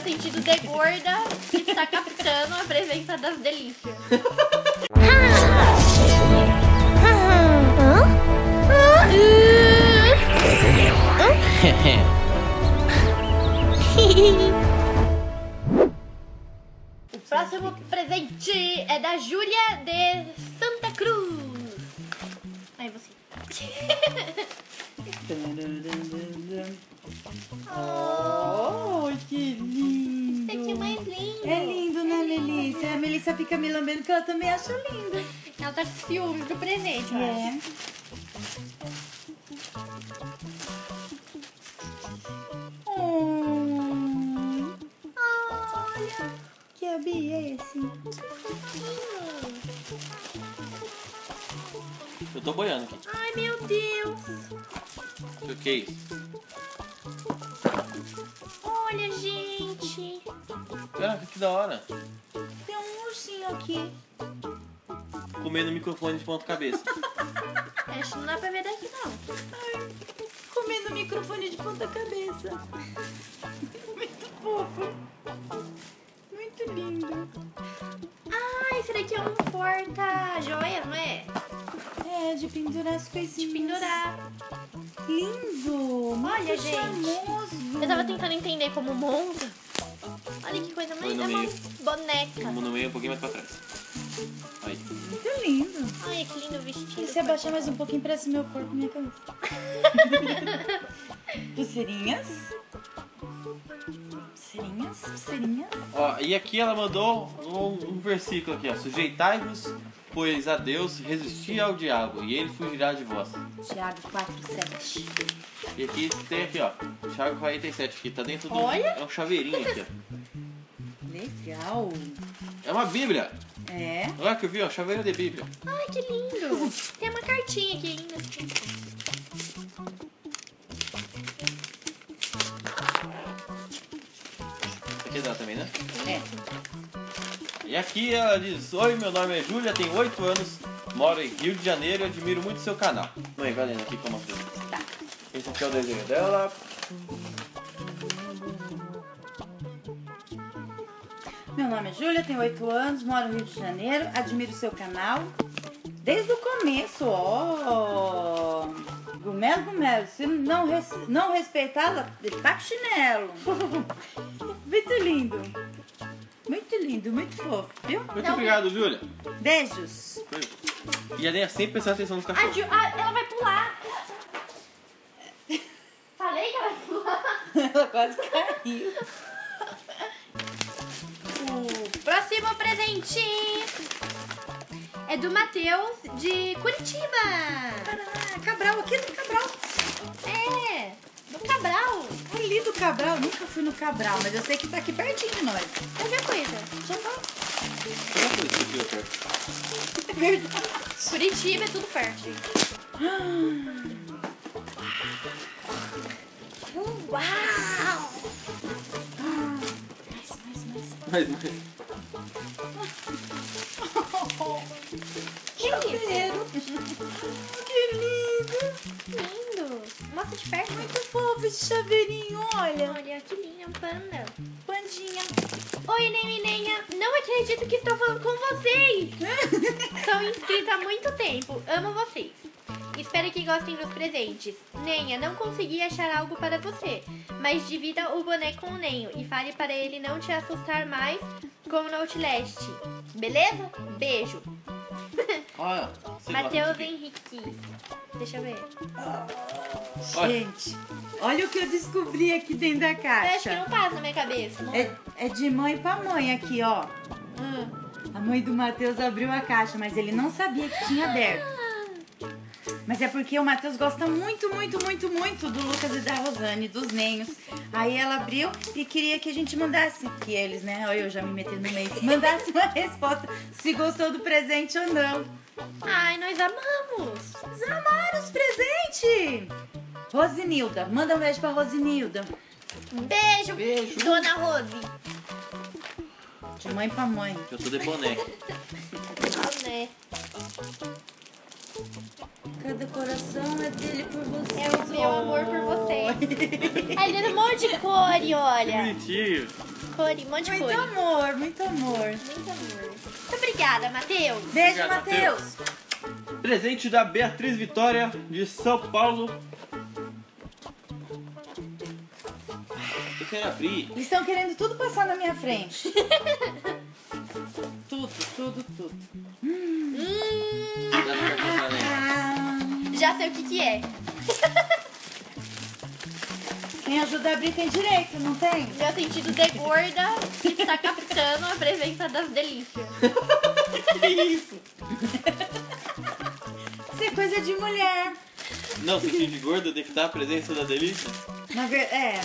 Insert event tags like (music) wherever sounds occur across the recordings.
meu sentido de gorda está captando a presença das delícias. (laughs) O próximo presente é da Júlia de porque ela também acha lindo. Ela tá com ciúmes do presente, eu acho. É. Hum, Olha, que abi é esse? Eu tô boiando aqui. Ai, meu Deus. O que é isso? Olha, gente. Caraca, que da hora. Tem um ursinho aqui. Comendo microfone de ponta cabeça. (laughs) Acho que não dá pra ver daqui, não. Ai, comendo microfone de ponta cabeça. Muito fofo. Muito lindo. Ah, esse daqui é um porta-joias, não é? É, de pendurar as coisinhas. De pendurar. Lindo. Olha, gente. Eu tava tentando entender como monta. Olha que coisa mais... No É uma meio. boneca. Vamos no meio um pouquinho mais pra trás. Aí. Muito lindo. Ai, que lindo vestido. Se abaixar mais um pouquinho, parece meu corpo, minha cabeça. (laughs) Pulseirinhas. Pulseirinhas, pulseirinhas. Ó, e aqui ela mandou um, um versículo aqui, ó. Sujeitai-vos, pois a Deus resisti ao diabo, e ele fugirá de vós. Tiago 4, 7. E aqui tem aqui, ó. Tiago 47 aqui, tá dentro do. Olha. É um chaveirinho aqui, ó. Legal. É uma Bíblia. É. Olha que eu vi, ó, chaveiro de Bíblia. Ai, que lindo. Tem uma cartinha aqui ainda. Aqui dá também, né? É. E aqui ela diz: Oi, meu nome é Júlia, tenho 8 anos, moro em Rio de Janeiro e admiro muito seu canal. Mãe, vai lendo aqui como as coisas. Tá. Esse aqui é o desenho dela. Meu nome é Júlia, tenho 8 anos, moro no Rio de Janeiro, admiro seu canal desde o começo, ó. Gumelo, gumelo, se não, res, não respeitá-la, tá com chinelo. (laughs) muito lindo. Muito lindo, muito fofo, viu? Muito Não. obrigado, Júlia. Beijos. E a Neia sempre presta atenção nos A cachorros. Ju, ah, ela vai pular. Falei que ela vai pular. (laughs) Ela quase caiu. Presente é do Matheus de Curitiba. Ah, Cabral, aqui do Cabral. É, do Cabral. Ali do Cabral, nunca fui no Cabral, mas eu sei que tá aqui pertinho de nós. Coisa. Já. Olha a coisa aqui, ó, perto. É verdade. Curitiba é tudo perto, gente. Uau! Mais, mais, mais. Mas, mas. Chaveiro. (laughs) que lindo. Lindo. Mostra de perto. Muito fofo esse chaveirinho, olha. Olha, que lindo, um panda. Pandinha. Oi, Nenê e Nenha. Não acredito que estou falando com vocês. (laughs) Sou inscrita há muito tempo. Amo vocês. Espero que gostem dos presentes. Nenha, não consegui achar algo para você, mas divida o boneco com o Nenho e fale para ele não te assustar mais com o Outlast. Beleza? Beijo. (laughs) Olha. Matheus? Henrique. Deixa eu ver. Gente, olha o que eu descobri aqui dentro da Eu acho que não caixa. passa na minha cabeça. Não... É, é de mãe pra mãe aqui, ó. Hum. A mãe do Matheus abriu a caixa, mas ele não sabia que tinha aberto. Mas é porque o Matheus gosta muito, muito, muito, muito do Lucas e da Rosane, dos Nenhos. Aí ela abriu e queria que a gente mandasse, que eles, né? Olha, eu já me meti no meio. Mandasse uma resposta se gostou do presente ou não. Ai, nós amamos. Eles amaram os presentes! Rosinilda, manda um beijo pra Rosinilda. Beijo, Beijo. Dona Rose. De mãe pra mãe. Eu tô de boné. (laughs) coração é dele por você. É o meu amor por você. Ai, dando um monte de core, Que olha. bonitinho. Core, um monte de Muito core. amor, muito amor. Muito amor. Muito obrigada, Matheus. Beijo, Matheus. Presente da Beatriz Vitória, de São Paulo. Eu quero abrir. Eles estão querendo tudo passar na minha frente. (laughs) tudo, tudo, tudo. Hum, pra passar, né? Ah, (laughs) já sei o que que é. quem ajuda a abrir tem direito, não tem? Meu sentido de gorda está captando a presença das delícias. (laughs) Que isso? Isso é coisa de mulher. Não, o sentido de tem que estar a presença da delícia. Na ver... É,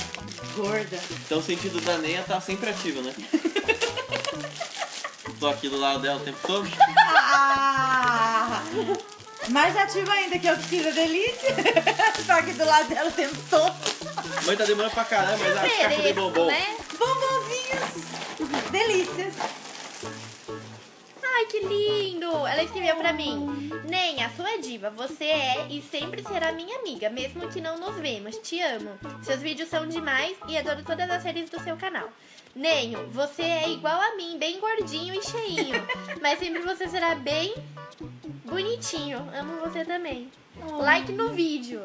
gorda. Então o sentido da Neia tá sempre ativo, né? (laughs) Tô aqui do lado dela o tempo todo. Ah! Mais ativa ainda que eu que fiz a delícia. (laughs) Tô aqui do lado dela o tempo todo. Mãe tá demorando pra caramba, mas a caixa de bombom. né? Bombonzinhos. Delícias. Ai, que lindo! Ela escreveu pra mim: Nenha, sua diva, você é e sempre será minha amiga, mesmo que não nos vemos. Te amo. Seus vídeos são demais e adoro todas as séries do seu canal. Nenho, você é igual a mim, bem gordinho e cheinho. (laughs) Mas sempre você será bem bonitinho. Amo você também. Like no vídeo.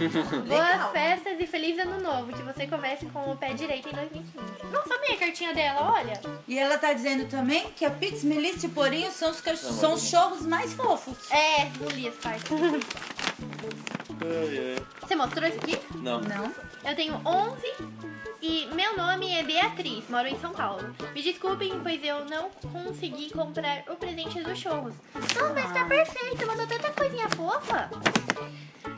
(laughs) Boas festas e feliz ano novo. Que você comece com o pé direito em 2015. Não sabia a cartinha dela, olha. E ela tá dizendo também que a Pix, Melissa e Porinho são os, cach- são os chorros mais fofos. É, não li essa parte. Ai, ai. Você mostrou isso aqui? Não. Não? Eu tenho 11 e meu nome é Beatriz, moro em São Paulo. Me desculpem, pois eu não consegui comprar o presente dos churros. Não, mas tá perfeito, mandou tanta coisinha fofa.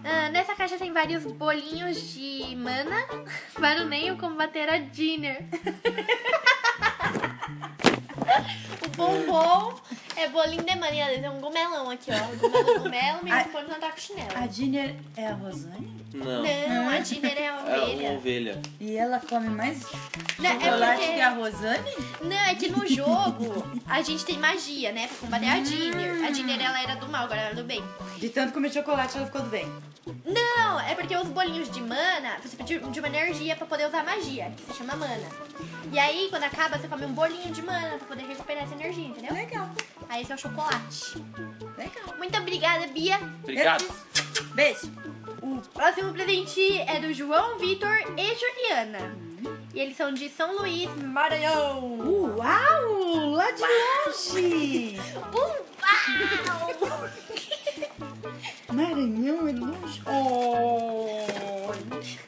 Ah, nessa caixa tem vários bolinhos de mana (laughs) para o Neio combater a Dinner. (laughs) o bombom é bolinho de vezes é um gomelão aqui, ó. Gomelo, gomelo, fone não tá com chinelo. A Dinner é a Rosane? Não. Não, a Dinner é a É ovelha. uma ovelha. E ela come mais Não, é chocolate porque- que a Rosane? Não, é que no jogo a gente tem magia, né? Pra combater a Dinner. A Dinner ela era do mal, agora ela é do bem. De tanto comer chocolate, ela ficou do bem. Não, é porque os bolinhos de mana, você precisa de uma energia pra poder usar magia, que se chama mana. E aí, quando acaba, você come um bolinho de mana pra poder recuperar essa energia, entendeu? Legal, Aí esse é o chocolate. legal. Muito obrigada, Bia. Obrigado. Beijo. O próximo presente é do João Vitor e Juliana. E eles são de São Luís, Maranhão. Uau! Lá de longe! Uau! Maranhão é longe. Oh.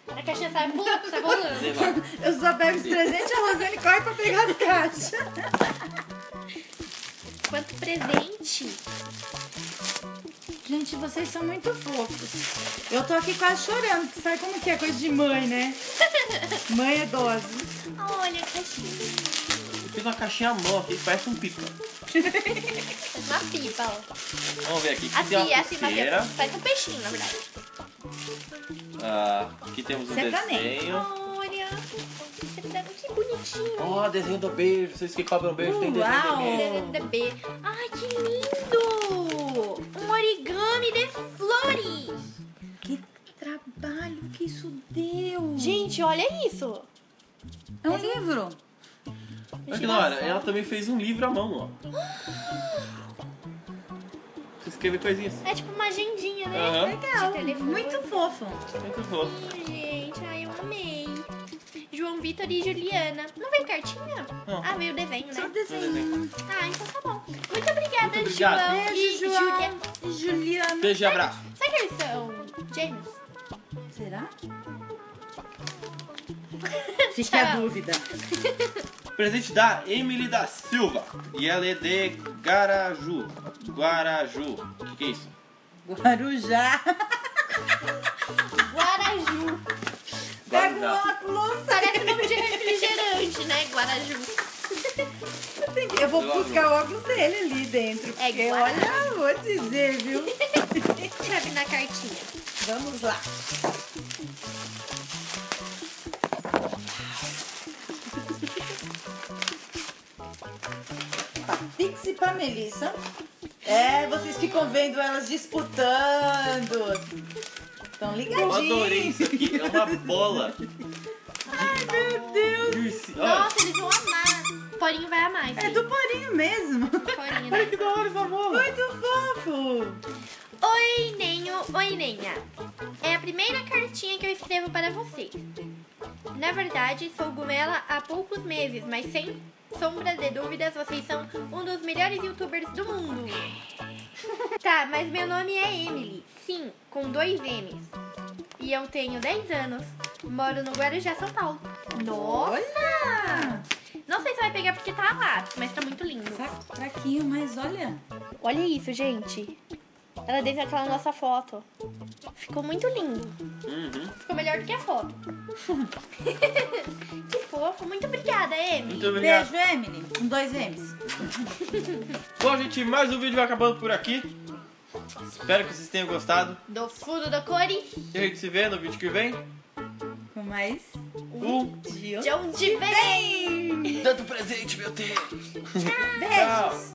A caixinha sai pulando, sai rolando. (laughs) Eu só pego os presentes, a Rosane corre pra pegar as caixas. Quanto presente. Gente, vocês são muito fofos. Eu tô aqui quase chorando, porque sabe como que é coisa de mãe, né? (laughs) Mãe é dose. Olha a caixinha. Eu fiz uma caixinha mão aqui, parece um pipa. Uma pipa, ó. Vamos ver aqui. Aqui Assim, tem uma assim, pulseira. Matheus. Parece um peixinho, na verdade. Ah, aqui temos um é desenho. Olha. Que bonitinho. Ó, desenho do beijo. Vocês que cobram beijo tem desenho Uau. do beijo. Desenho de B. Ai, que lindo! Um origami de flores. Que trabalho que isso deu. Gente, olha isso. é um livro. Olha que da hora. Ela também fez um livro à mão, ó. Você escreve coisinhas. É tipo uma agendinha, né? Aham. Legal. De telefone. Muito fofo. Muito fofo. Ai, gente, ai, eu amei. João Vitor e Juliana. Não veio cartinha? Não. Ah, veio desenho, Só né? desenho. Ah, então tá bom. Muito obrigada, Muito obrigado. João e Beijo, Julia. João. e Juliana. Beijo e abraço. Será que eles são gêmeos? Será? Fica a Tchau. dúvida. (laughs) Presente da Emily da Silva. E ela é de Garaju. Guaraju. O que, que é isso? Guarujá. Guaraju. Pega o Guarujá. óculos. Parece nome de refrigerante, né? Guaraju. Eu vou buscar o óculos dele ali dentro. É Porque olha, vou dizer, viu? Deixa eu abrir na cartinha. Vamos lá. Pix e pra Melissa. É, vocês ficam vendo elas disputando. Estão Eu ligadinhos. adorei isso aqui. É uma bola. Ai, meu Deus. Nossa, eles vão amar. O Porinho vai amar. É do Porinho mesmo. Porinho, olha né? que da hora essa bola. Muito fofo. Oi, Nenho. Oi, Nenha. É a primeira cartinha que eu escrevo para você. Na verdade, sou Gumela há poucos meses, mas sem sombra de dúvidas, vocês são um dos melhores youtubers do mundo. (laughs) Tá, mas meu nome é Emily. Sim, com dois M's. E eu tenho 10 anos. Moro no Guarujá, São Paulo. Nossa! Olha. Não sei se vai pegar porque tá lápis, mas tá muito lindo. Tá fraquinho, mas olha. Olha isso, gente. Ela dentro daquela nossa foto. Ficou muito lindo. Uhum. Ficou melhor do que a foto. (laughs) que fofo. Muito obrigada, Amy. Muito obrigado. Beijo, Emily. Com dois M's. (laughs) Bom, gente, mais um vídeo vai acabando por aqui. Espero que vocês tenham gostado. Do fundo do core. E a gente se vê no vídeo que vem. Com mais Um de De onde vem? tanto presente, meu Deus. Beijos.